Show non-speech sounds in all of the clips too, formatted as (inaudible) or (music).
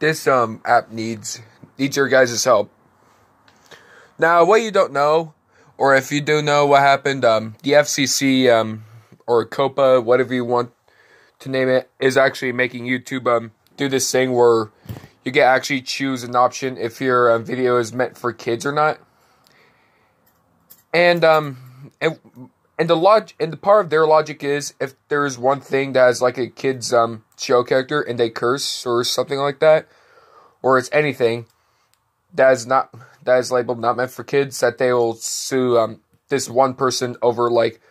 this um app needs needs your guys' help. Now, what you don't know, or if you do know what happened, um, the FCC um, or COPPA, whatever you want to name it, is actually making YouTube um do this thing where you get actually choose an option if your um, video is meant for kids or not. And um and and the log and the part of their logic is if there is one thing that is like a kid's um show character and they curse or something like that, or it's anything that is not that is labeled not meant for kids, that they will sue um this one person over like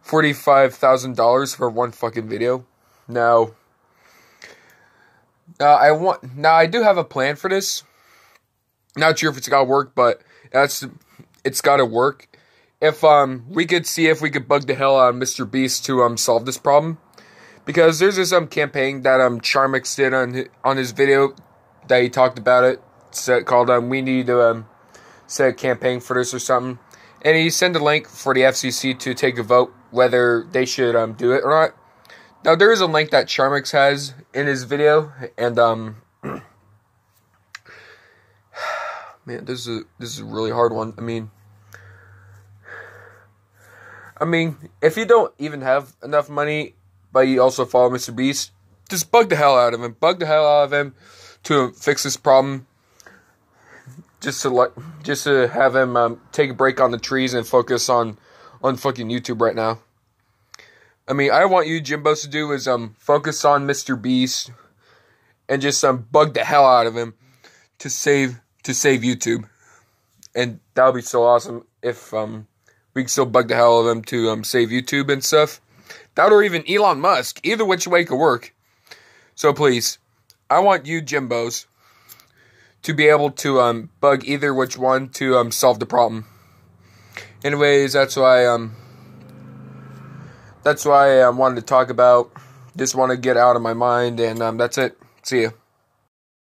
forty five thousand dollars for one fucking video. Now, I want now I do have a plan for this. Not sure if it's gonna work, but that's it's gotta work if um we could see if we could bug the hell out of Mr. Beast to um solve this problem. Because there's this um campaign that um Charmx did on his, on his video that he talked about it. It's uh, called um we need to um set a campaign for this or something. And he sent a link for the FCC to take a vote whether they should um do it or not. Now there is a link that Charmx has in his video and um (sighs) man this is a, this is a really hard one. I mean I mean, if you don't even have enough money, but you also follow Mr. Beast, just bug the hell out of him. Bug the hell out of him to fix this problem. Just to like, just to have him um, take a break on the trees and focus on on fucking YouTube right now. I mean, I want you, Jimbos, to do is um focus on Mr. Beast and just um bug the hell out of him to save to save YouTube, and that would be so awesome if um we can still bug the hell out of them to um, save YouTube and stuff. That or even Elon Musk. Either which way could work. So please, I want you, Jimbos, to be able to um, bug either which one to um, solve the problem. Anyways, that's why um that's why I wanted to talk about. Just want to get out of my mind, and um, that's it. See ya.